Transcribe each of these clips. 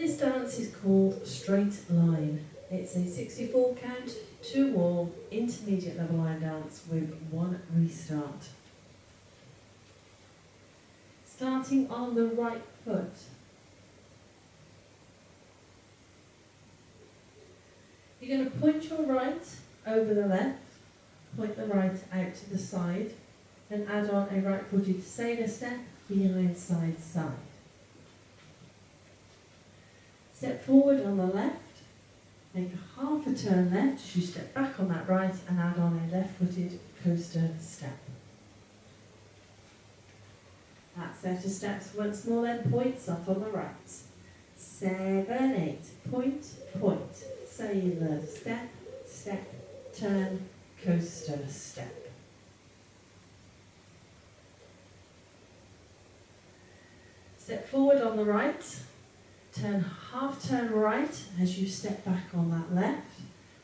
This dance is called straight line. It's a 64 count, two wall, intermediate level line dance with one restart. Starting on the right foot. You're going to point your right over the left, point the right out to the side, then add on a right footed sailor step behind side side. Step forward on the left, make a half a turn left as you step back on that right and add on a left footed coaster step. That set of steps once more then points off on the right. Seven, eight, point, point, sailor step, step, turn, coaster step. Step forward on the right, turn half turn right as you step back on that left,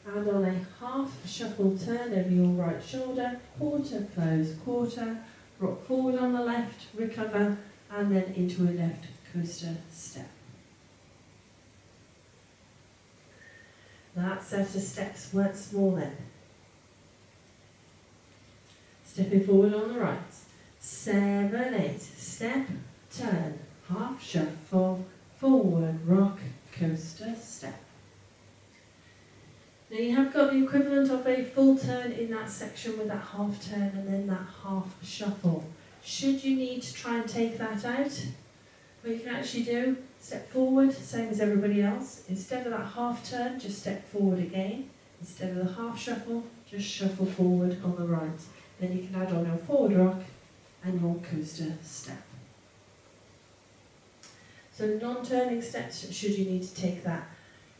and on a half shuffle turn over your right shoulder, quarter close, quarter, rock forward on the left, recover, and then into a left coaster step. That set of steps once more then. Stepping forward on the right. Seven, eight, step, turn, half shuffle, forward, rock, coaster, step. Now you have got the equivalent of a full turn in that section with that half turn and then that half shuffle. Should you need to try and take that out, what you can actually do, step forward, same as everybody else. Instead of that half turn, just step forward again. Instead of the half shuffle, just shuffle forward on the right. Then you can add on your forward rock and your coaster step. So non-turning steps should you need to take that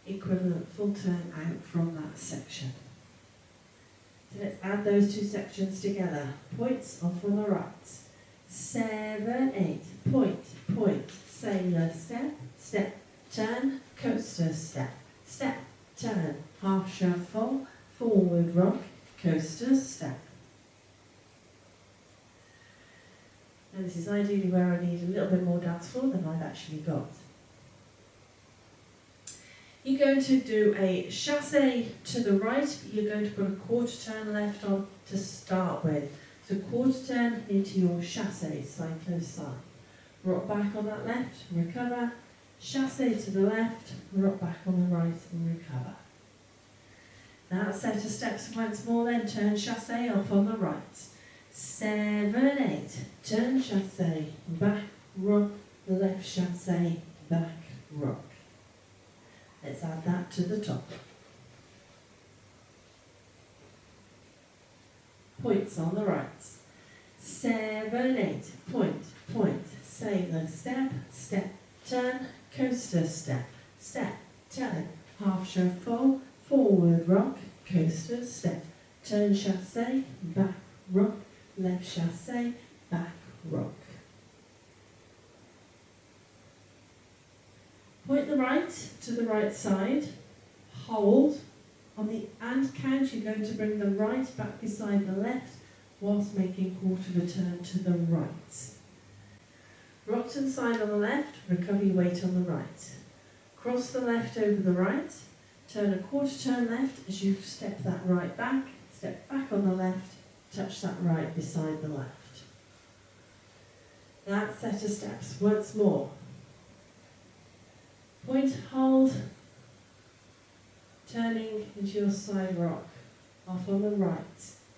equivalent full turn out from that section. So let's add those two sections together. Points off on the right. Seven, eight, point, point, sailor step, step, turn, coaster step, step, turn, half shuffle, forward rock, coaster step. This is ideally where I need a little bit more dance floor than I've actually got. You're going to do a chasse to the right, but you're going to put a quarter turn left on to start with. So quarter turn into your chasse, side close side. Rock back on that left, recover. Chasse to the left, rock back on the right and recover. That set of steps once more then, turn chasse off on the right seven, eight, turn chasse, back, rock, left chasse, back, rock. Let's add that to the top. Points on the right. Seven, eight, point, point, sailor, step, step, turn, coaster, step, step, turn, half shuffle, forward rock, coaster, step, turn chasse, back, rock, left chasse, back rock. Point the right to the right side, hold. On the and count, you're going to bring the right back beside the left whilst making quarter of a turn to the right. Rock to the side on the left, recover your weight on the right. Cross the left over the right, turn a quarter turn left as you step that right back, step back on the left, touch that right beside the left. That set of steps once more. Point, hold, turning into your side rock, off on the right.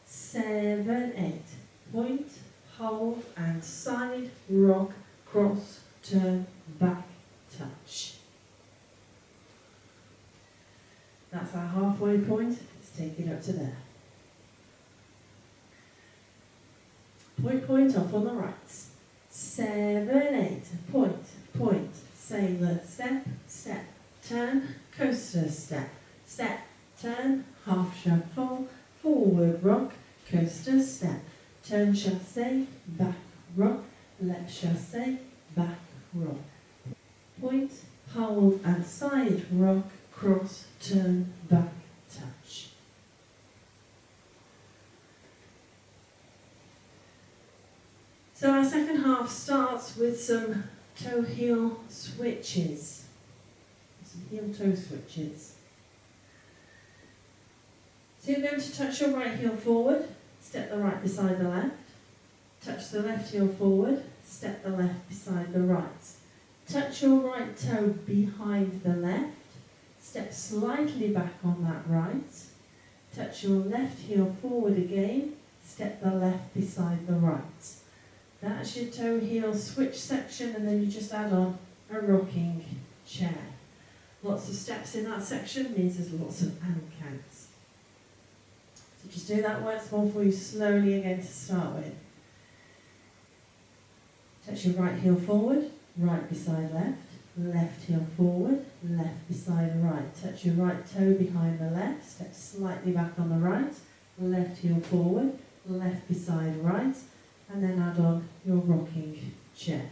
Seven, eight. Point, hold, and side rock, cross, turn, back, touch. That's our halfway point. Let's take it up to there. Point, point off on the right. Seven, eight. Point, point. Sailor step, step, turn, coaster step, step, turn, half shuffle, forward rock, coaster step, turn chasse, back rock, left chasse, back rock. Point, hold and side rock, cross, turn, back, touch. So our second half starts with some toe heel switches. some heel toe switches. So you're going to touch your right heel forward, step the right beside the left, touch the left heel forward, step the left beside the right. Touch your right toe behind the left, step slightly back on that right, touch your left heel forward again, step the left beside the right. That's your toe heel switch section and then you just add on a rocking chair. Lots of steps in that section means there's lots of and counts. So just do that once more for you slowly again to start with. Touch your right heel forward, right beside left, left heel forward, left beside right. Touch your right toe behind the left, step slightly back on the right, left heel forward, left beside right, and then add on your rocking chair.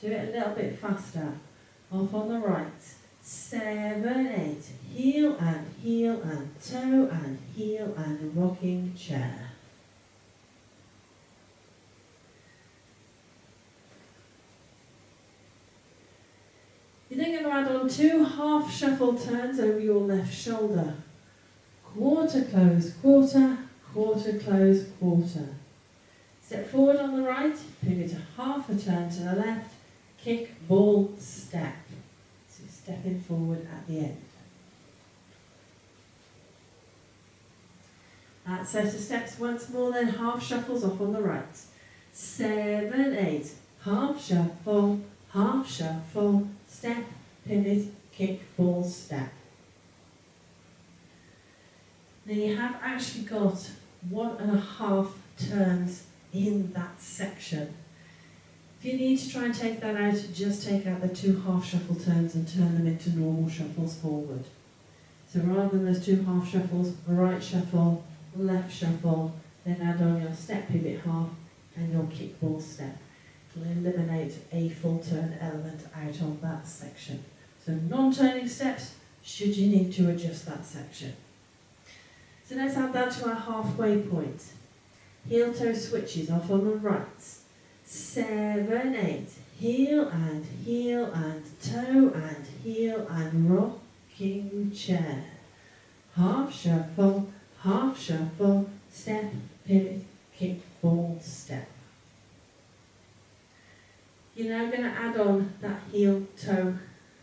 Do it a little bit faster. Off on the right. Seven, eight. Heel and heel and toe and heel and rocking chair. You're then going to add on two half shuffle turns over your left shoulder. Quarter close, quarter, quarter close, quarter. Step forward on the right, pivot a half a turn to the left, kick, ball, step. So stepping forward at the end. That set of steps once more, then half shuffles off on the right. Seven, eight, half shuffle, half shuffle, step, pivot, kick, ball, step. Now you have actually got one and a half turns in that section. If you need to try and take that out, just take out the two half shuffle turns and turn them into normal shuffles forward. So rather than those two half shuffles, right shuffle, left shuffle, then add on your step pivot half and your kickball step. It'll eliminate a full turn element out of that section. So non-turning steps, should you need to adjust that section. So let's add that to our halfway point. Heel toe switches off on the right. Seven, eight. Heel and heel and toe and heel and rocking chair. Half shuffle, half shuffle, step, pivot, kick, ball, step. You're now going to add on that heel toe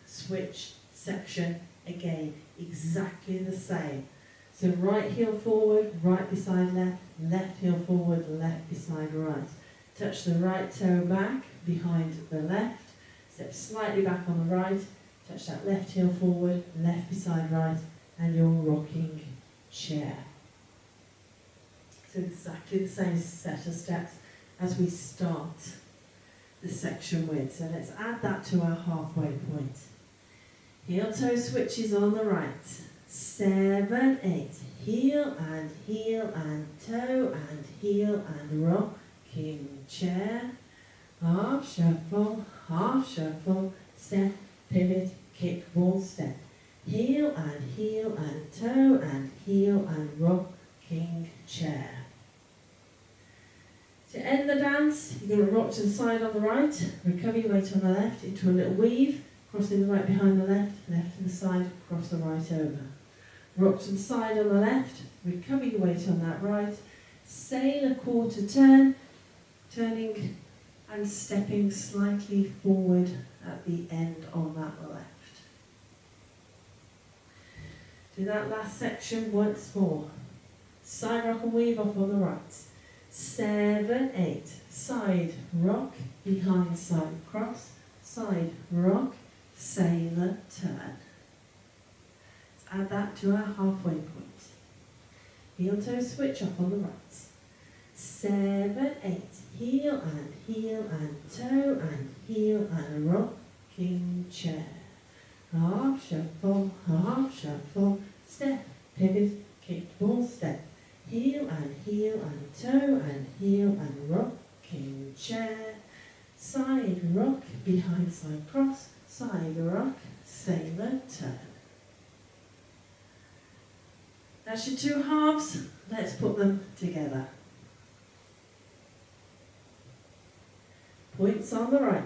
switch section again, exactly the same. So right heel forward, right beside left, left heel forward, left beside right. Touch the right toe back behind the left, step slightly back on the right, touch that left heel forward, left beside right, and your rocking chair. So exactly the same set of steps as we start the section with. So let's add that to our halfway point. Heel toe switches on the right seven, eight. Heel and heel and toe and heel and rocking chair. Half shuffle, half shuffle, step, pivot, kick, ball, step. Heel and heel and toe and heel and rocking chair. To end the dance, you're going to rock to the side on the right, recover your weight on the left into a little weave, crossing the right behind the left, left to the side, cross the right over. Rock the side on the left, recover your weight on that right, sailor quarter turn, turning and stepping slightly forward at the end on that left. Do that last section once more. Side rock and weave off on the right. Seven, eight. Side rock, behind side cross, side rock, sailor turn add that to our halfway point. Heel toe switch off on the right. Seven, eight. Heel and heel and toe and heel and rocking chair. Half shuffle, half shuffle, step, pivot, kick, ball, step. Heel and heel and toe and heel and rocking chair. Side rock, behind side cross, side rock, sailor turn. That's your two halves. Let's put them together. Points on the right.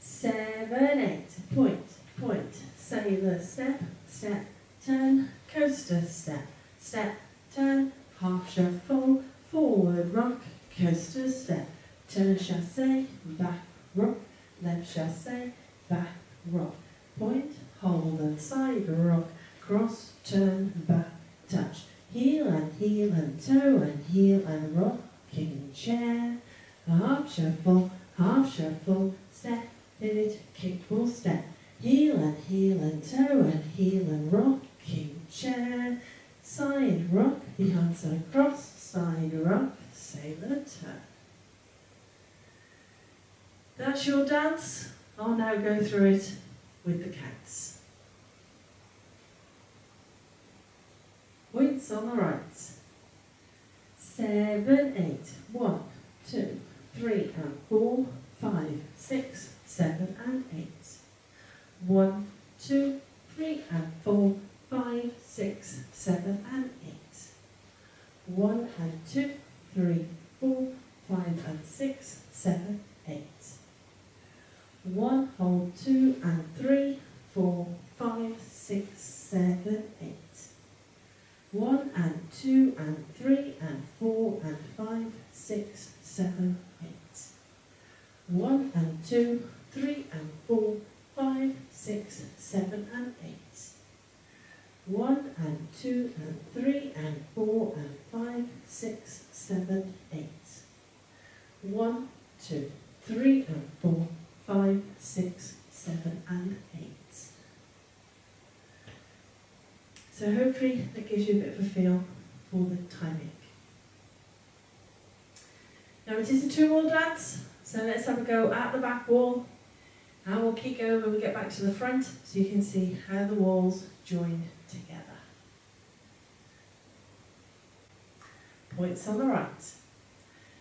Seven, eight. Point, point, sailor step, step, turn, coaster step, step, turn, half shuffle, forward rock, coaster step, turn chassé, back rock, left chassé, back rock, point, hold and side rock, cross, turn, back, touch, heel and heel and toe and heel and rocking chair, half shuffle, half shuffle, step, pivot, kickball step, heel and heel and toe and heel and rocking chair, side rock, behind side cross, side rock, sailor turn. That's your dance. I'll now go through it with the counts. Points on the right. Seven, eight, one, two, three, and four, five, six, seven, and eight. One, two, three, and four, five, six, seven, and eight. One and two, three, four, five, and six, seven, eight. One, hold two, and three, four, five, six, seven, eight. One and two and three and four and five, six, seven, eight. One and two, three and four, five, six, seven, and eight. One and two and three and four and five, six, seven, eight. One, two, three and four, five, six, seven, and eight. So hopefully that gives you a bit of a feel for the timing. Now it is a two wall dance, so let's have a go at the back wall and we'll keep going when we get back to the front so you can see how the walls join together. Points on the right.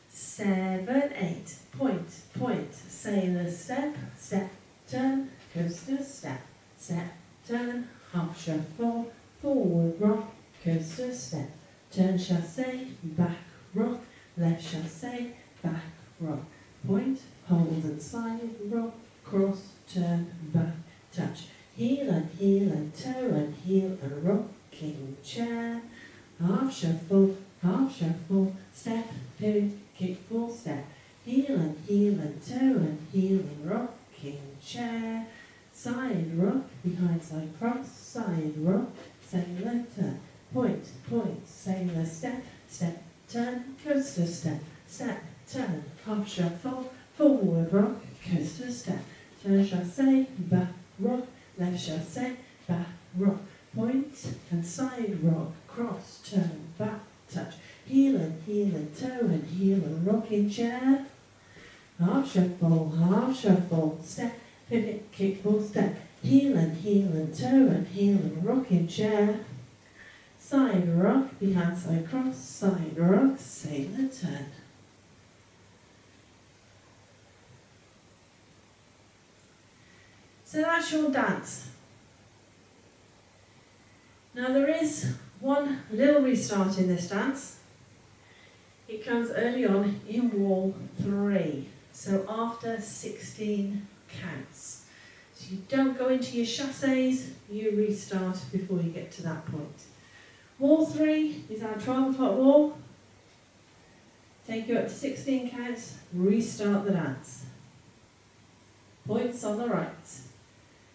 Seven, eight, point, point, sailor step, step, turn, coaster step, step, turn, half shuffle, forward rock, coaster step, turn chassé, back rock, left chassé, back rock, point, hold and slide, rock, cross, turn, back, touch, heel and heel and toe and heel and rocking chair, half shuffle, half shuffle, step, pivot, kick, full step, heel and heel and toe and heel and rocking chair, side rock, behind side cross, side rock, sailor turn, point, point, sailor step, step, turn, coaster step, step, turn, half shuffle, forward rock, coaster step, turn chassé, back rock, left chassé, back rock, point and side rock, cross, turn, back, touch, heel and heel and toe and heel and rocking chair, half shuffle, half shuffle, step, pivot, kick, full step, heel and heel and toe and heel and rocking chair, side rock, behind side cross, side rock, sailor turn. So that's your dance. Now there is one little restart in this dance. It comes early on in wall three, so after 16 counts. So you don't go into your chassés, you restart before you get to that point. Wall three is our 12 o'clock wall. Take you up to 16 counts, restart the dance. Points on the right.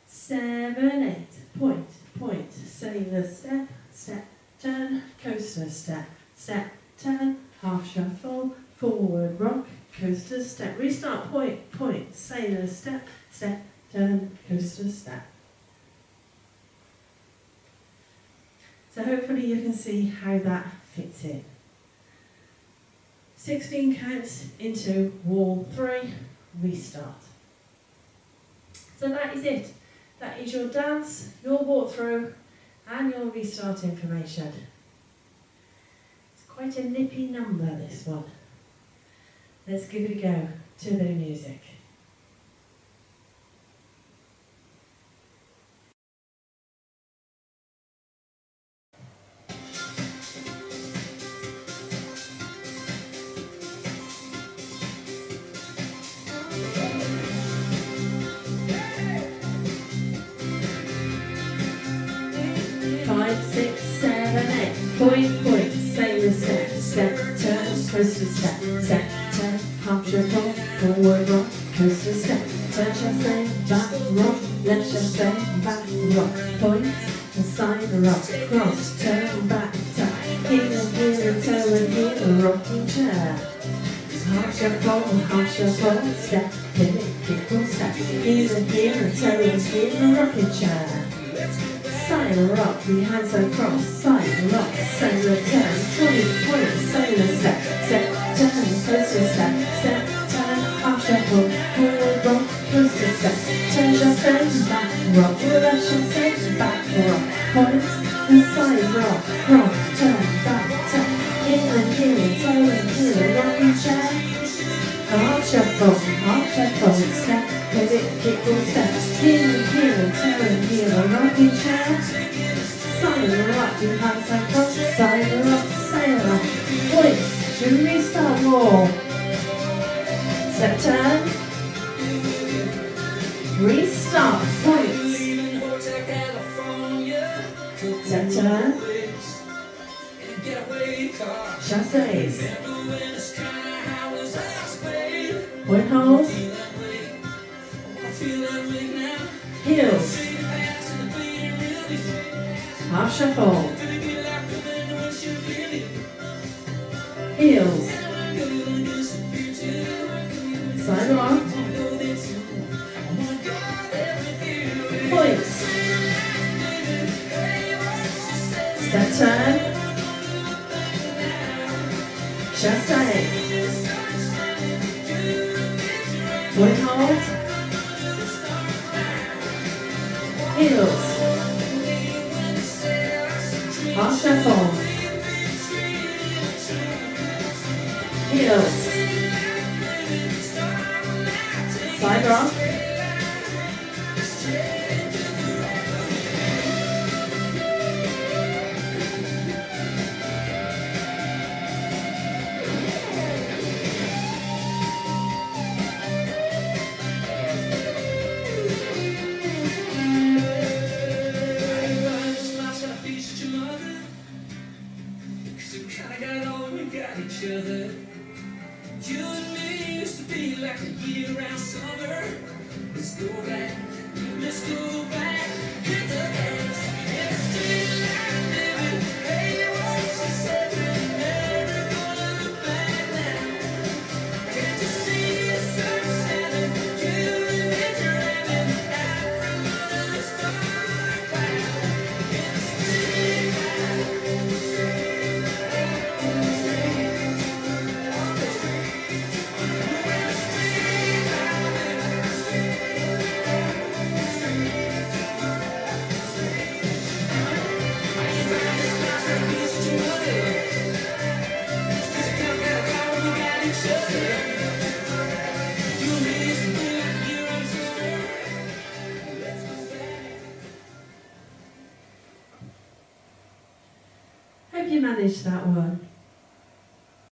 Seven, eight, point, point, sailor step, step, turn, coaster step, step, turn, half shuffle, forward rock, coaster step, restart, point, point, sailor step, step, turn, coaster step. So hopefully you can see how that fits in. 16 counts into wall 3, restart. So that is it. That is your dance, your walkthrough restart information. It's quite a nippy number this one. Let's give it a go to the music. Coaster step, step, turn, half shuffle, forward rock, coaster step, turn chasse, back rock, left chasse, back rock, point, and side rock, cross, turn, back, tap, and toe and heel, rocking chair. Half shuffle, half shuffle, step, pivot, kick step, and toe and heel, rocking chair. Side rock, the hands across, side rock, sailor turn, point, point, sailor step, step, turn, coaster step, step, turn, half shuffle, forward rock, coaster step, turn chasse, back rock, left chasse, back rock, point, and side rock, cross, turn, back, tap, heel and heel, toe and heel, rocking chair. Half shuffle, half shuffle, step, pivot, kick or step, heel and heel, toe and heel, rocking chair. Across, side rock, sailor. We restart more? Step turn. Restart, points. Step turn. Chasses. Point hold. Heels. Half shuffle. Chasse. Point hold. Heels. Half shuffle. Heels. Side rock. Managed that one.